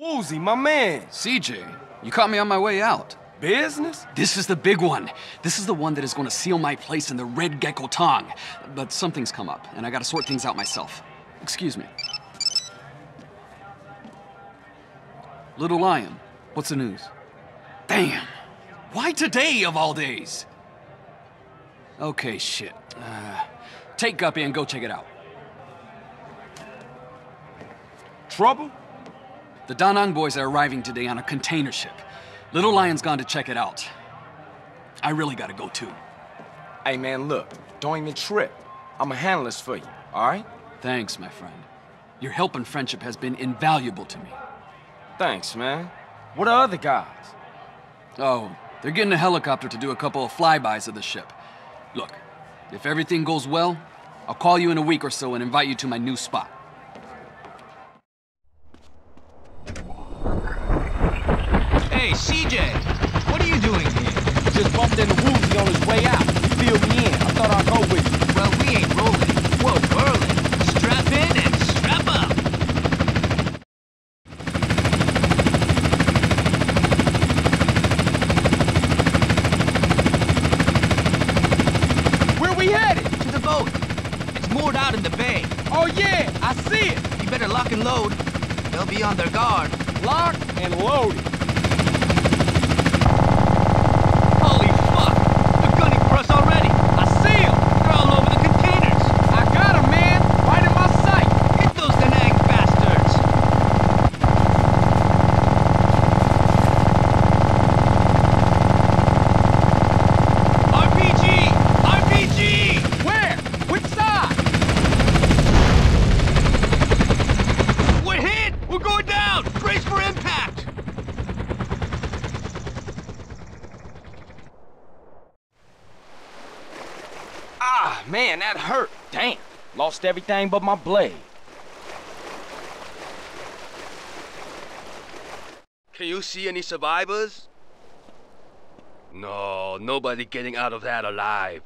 Woozie, my man. CJ, you caught me on my way out. Business? This is the big one. This is the one that is going to seal my place in the Red Gecko Tong. But something's come up, and I gotta sort things out myself. Excuse me. Little Lion, what's the news? Damn! Why today, of all days? Okay, shit. Uh, take Guppy and go check it out. Trouble? The Da Nang boys are arriving today on a container ship. Little Lion's gone to check it out. I really gotta go too. Hey, man, look. Don't even trip. I'ma handle this for you, all right? Thanks, my friend. Your help and friendship has been invaluable to me. Thanks, man. What are the guys? Oh, they're getting a helicopter to do a couple of flybys of the ship. Look, if everything goes well, I'll call you in a week or so and invite you to my new spot. Hey, CJ, what are you doing here? Just bumped into Woozie on his way out. He filled me in. I thought I'd go with you. Well, we ain't rolling. Whoa, whirling. Strap in and strap up. Where we headed? To the boat. It's moored out in the bay. Oh, yeah, I see it. You better lock and load. They'll be on their guard. Locked and loaded. Holy fuck! They're gunning for us already. I see him. They're all over the containers. I got him, man. Right in my sight. Hit those Da Nang bastards. RPG! RPG! Where? Which side? We're hit! We're going down! Brace for impact! Ah, man, that hurt. Damn. Lost everything but my blade. Can you see any survivors? No, nobody getting out of that alive.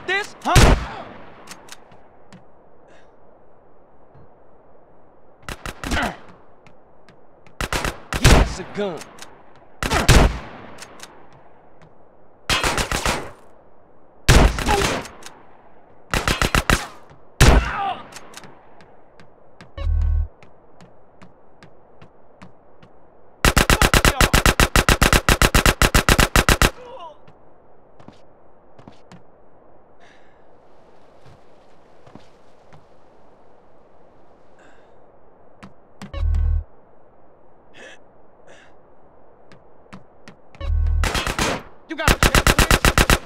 Want this, huh? Yes, a gun.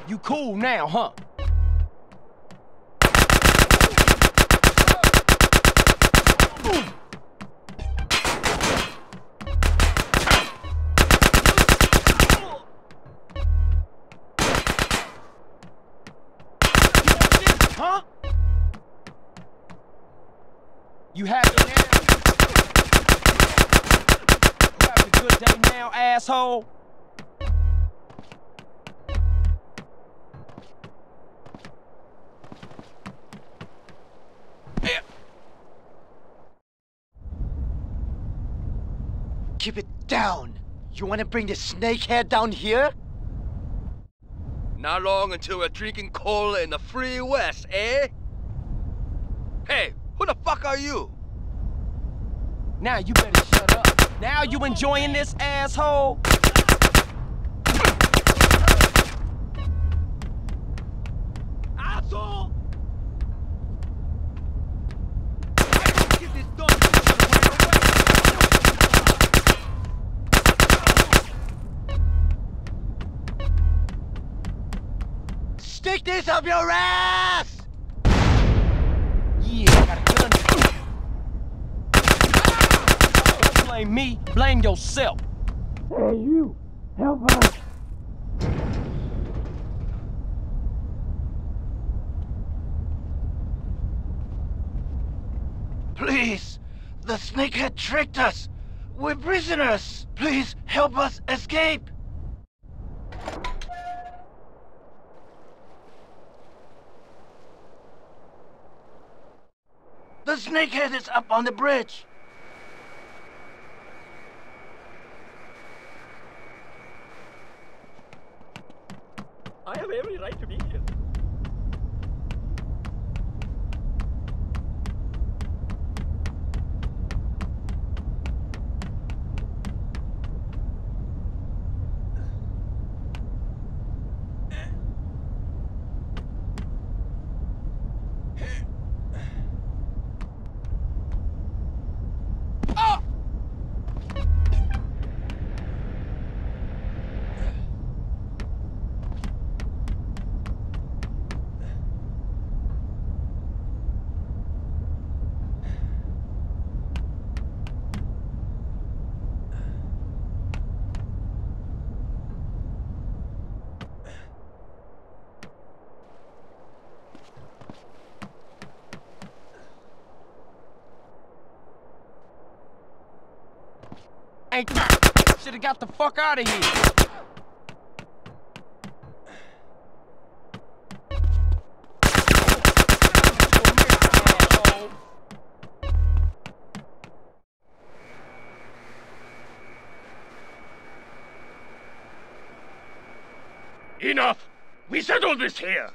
You cool now, huh? Huh? You happy now? You having a good day now, asshole? Keep it down. You want to bring the snakehead down here? Not long until we're drinking cola in the free west, eh? Hey, who the fuck are you? Now you better shut up. Now you enjoying this, asshole? Asshole! Get this Stick this up your ass! Yeah, I got a gun. Don't blame me, blame yourself. Hey, you! Help us! Please! The snakehead tricked us! We're prisoners! Please help us escape! The snakehead is up on the bridge! I have every right to be here. Ain't Should've got the fuck out of here. Enough! We settled this here!